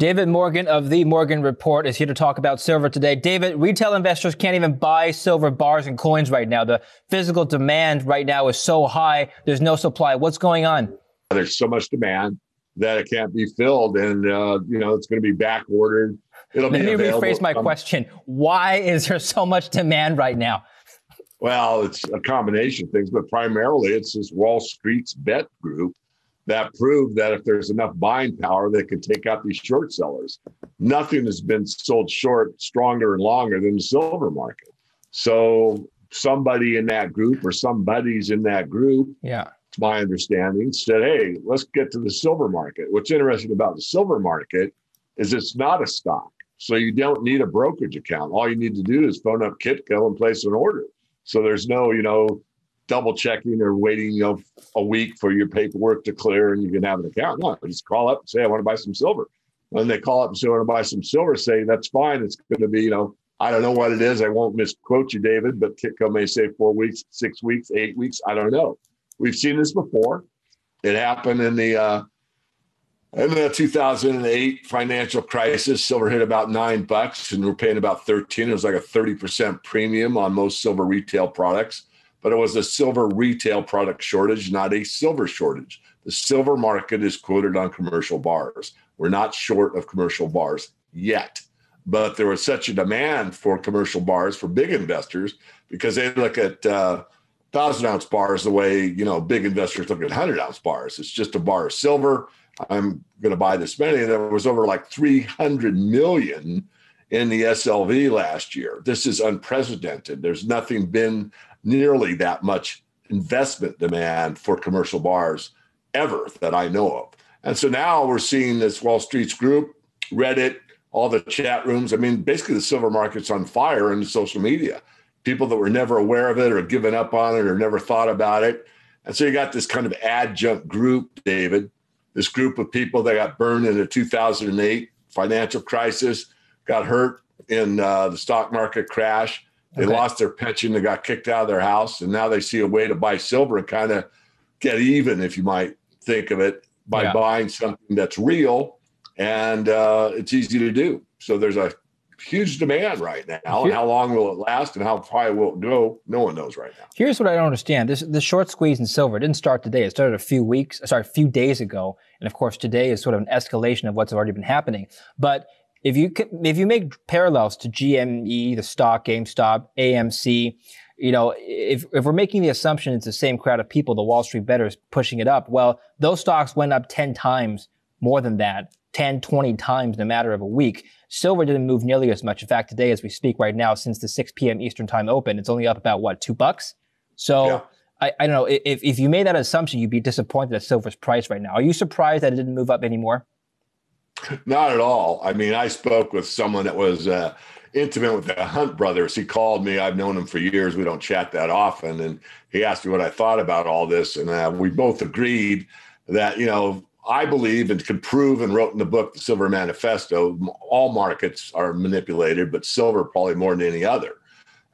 David Morgan of the Morgan Report is here to talk about silver today. David, retail investors can't even buy silver bars and coins right now. The physical demand right now is so high, there's no supply. What's going on? There's so much demand that it can't be filled, and uh, you know it's going to be back ordered. It'll Let me rephrase my um, question. Why is there so much demand right now? Well, it's a combination of things, but primarily it's this Wall Street Bets group that proved that if there's enough buying power, they can take out these short sellers. Nothing has been sold short stronger and longer than the silver market. So somebody in that group or somebody's in that group, yeah, it's my understanding, said, "Hey, let's get to the silver market." What's interesting about the silver market is it's not a stock, so you don't need a brokerage account. All you need to do is phone up Kitco and place an order. So there's no, you know, double checking or waiting, you know, a week for your paperwork to clear and you can have an account. No, just call up and say, I want to buy some silver. When they call up and say, I want to buy some silver, say, that's fine. It's going to be, you know, I don't know what it is. I won't misquote you, David, but Kitco may say four weeks, six weeks, eight weeks. I don't know. We've seen this before. It happened in the uh, in the 2008 financial crisis. Silver hit about nine bucks, and we're paying about 13. It was like a 30% premium on most silver retail products but it was a silver retail product shortage, not a silver shortage. The silver market is quoted on commercial bars. We're not short of commercial bars yet, but there was such a demand for commercial bars for big investors because they look at uh, thousand ounce bars the way you know big investors look at hundred ounce bars. It's just a bar of silver. I'm going to buy this many. and There was over like 300 million in the SLV last year. This is unprecedented. There's nothing been nearly that much investment demand for commercial bars ever that I know of. And so now we're seeing this Wall Street's group, Reddit, all the chat rooms. I mean, basically the silver market's on fire in social media. People that were never aware of it or given up on it or never thought about it. And so you got this kind of adjunct group, David, this group of people that got burned in the 2008 financial crisis, got hurt in uh, the stock market crash, they okay. lost their pension. They got kicked out of their house, and now they see a way to buy silver and kind of get even, if you might think of it, by yeah. buying something that's real and uh, it's easy to do. So there's a huge demand right now. And how long will it last and how high will it go? No one knows right now. Here's what I don't understand. This the short squeeze in silver didn't start today. It started a few weeks, sorry, a few days ago. And of course, today is sort of an escalation of what's already been happening. But if you if you make parallels to GME, the stock, GameStop, AMC, you know, if if we're making the assumption it's the same crowd of people, the Wall Street bettors pushing it up, well, those stocks went up 10 times more than that, 10, 20 times in a matter of a week. Silver didn't move nearly as much. In fact, today, as we speak right now, since the 6 p.m. Eastern time open, it's only up about what, two bucks? So yeah. I, I don't know. If, if you made that assumption, you'd be disappointed at silver's price right now. Are you surprised that it didn't move up anymore? Not at all. I mean, I spoke with someone that was uh, intimate with the Hunt brothers. He called me. I've known him for years. We don't chat that often. And he asked me what I thought about all this. And uh, we both agreed that, you know, I believe and could prove and wrote in the book, The Silver Manifesto, all markets are manipulated, but silver probably more than any other.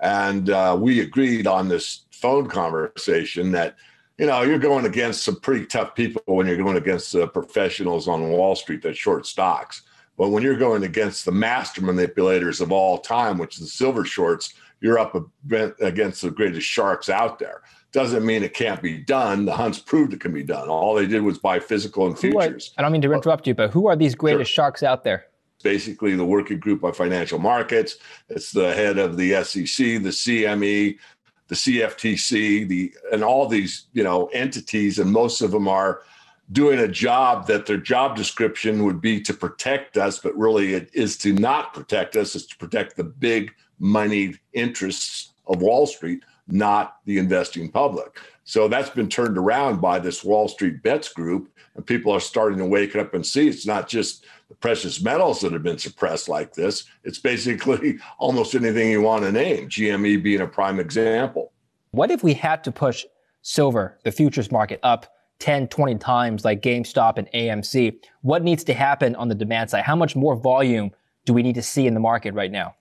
And uh, we agreed on this phone conversation that you know, you're going against some pretty tough people when you're going against the professionals on Wall Street that short stocks. But when you're going against the master manipulators of all time, which is the silver shorts, you're up against the greatest sharks out there. Doesn't mean it can't be done. The Hunts proved it can be done. All they did was buy physical and futures. Are, I don't mean to interrupt you, but who are these greatest sure. sharks out there? basically the working group of financial markets. It's the head of the SEC, the CME, the CFTC, the and all these you know entities, and most of them are doing a job that their job description would be to protect us, but really it is to not protect us. It's to protect the big moneyed interests of Wall Street, not the investing public. So that's been turned around by this Wall Street Bets group, and people are starting to wake up and see it's not just the precious metals that have been suppressed like this. It's basically almost anything you want to name, GME being a prime example. What if we had to push silver, the futures market, up 10, 20 times like GameStop and AMC? What needs to happen on the demand side? How much more volume do we need to see in the market right now?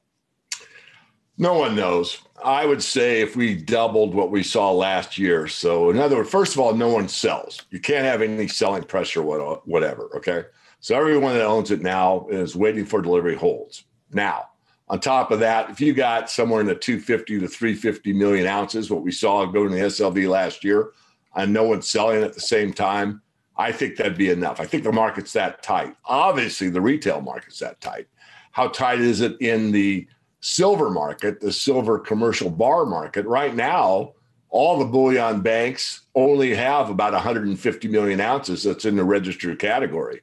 No one knows. I would say if we doubled what we saw last year. So, in other words, first of all, no one sells. You can't have any selling pressure, whatever. Okay. So everyone that owns it now is waiting for delivery holds. Now, on top of that, if you got somewhere in the 250 to 350 million ounces, what we saw going to the SLV last year, and no one's selling at the same time, I think that'd be enough. I think the market's that tight. Obviously, the retail market's that tight. How tight is it in the silver market, the silver commercial bar market? Right now, all the bullion banks only have about 150 million ounces that's in the registered category.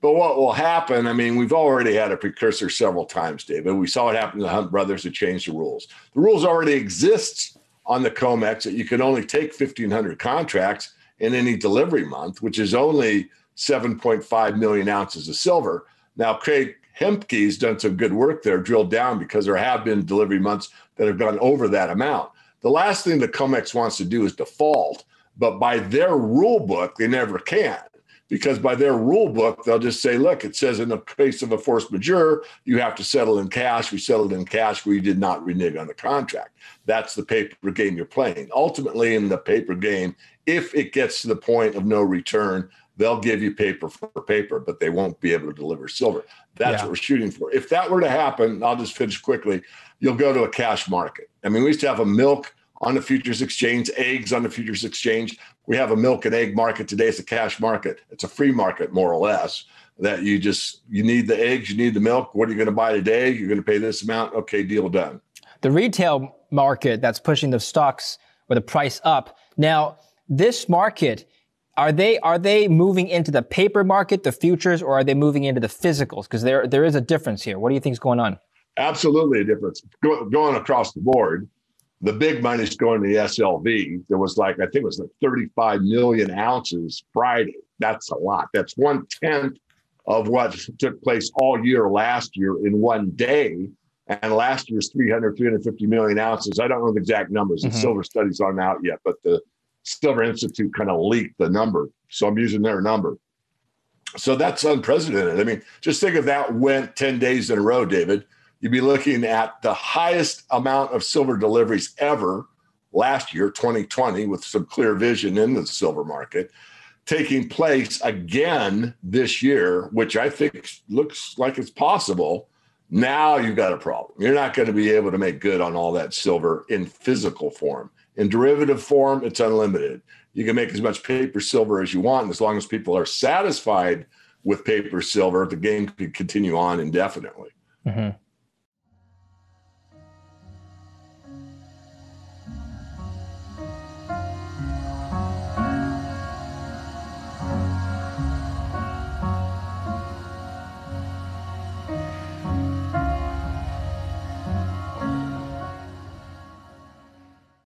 But what will happen? I mean, we've already had a precursor several times, David. We saw it happen to the Hunt brothers who changed the rules. The rules already exist on the COMEX that you can only take 1,500 contracts in any delivery month, which is only 7.5 million ounces of silver. Now, Craig Hemke's done some good work there, drilled down because there have been delivery months that have gone over that amount. The last thing the COMEX wants to do is default, but by their rule book, they never can because by their rule book, they'll just say, look, it says in the case of a force majeure, you have to settle in cash. We settled in cash. We did not renege on the contract. That's the paper game you're playing. Ultimately, in the paper game, if it gets to the point of no return, they'll give you paper for paper, but they won't be able to deliver silver. That's yeah. what we're shooting for. If that were to happen, I'll just finish quickly. You'll go to a cash market. I mean, we used to have a milk on the futures exchange, eggs on the futures exchange. We have a milk and egg market today. It's a cash market. It's a free market, more or less. That you just you need the eggs, you need the milk. What are you going to buy today? You're going to pay this amount. Okay, deal done. The retail market that's pushing the stocks or the price up. Now, this market are they are they moving into the paper market, the futures, or are they moving into the physicals? Because there there is a difference here. What do you think is going on? Absolutely a difference Go, going across the board the big money's going to the SLV. There was like, I think it was like 35 million ounces Friday. That's a lot. That's one tenth of what took place all year last year in one day. And last year's 300, 350 million ounces. I don't know the exact numbers. Mm-hmm. The silver studies aren't out yet, but the Silver Institute kind of leaked the number. So I'm using their number. So that's unprecedented. I mean, just think if that went 10 days in a row, David you'd be looking at the highest amount of silver deliveries ever last year, 2020, with some clear vision in the silver market, taking place again this year, which I think looks like it's possible. Now you've got a problem. You're not going to be able to make good on all that silver in physical form. In derivative form, it's unlimited. You can make as much paper silver as you want. And as long as people are satisfied with paper silver, the game could continue on indefinitely. Mm-hmm.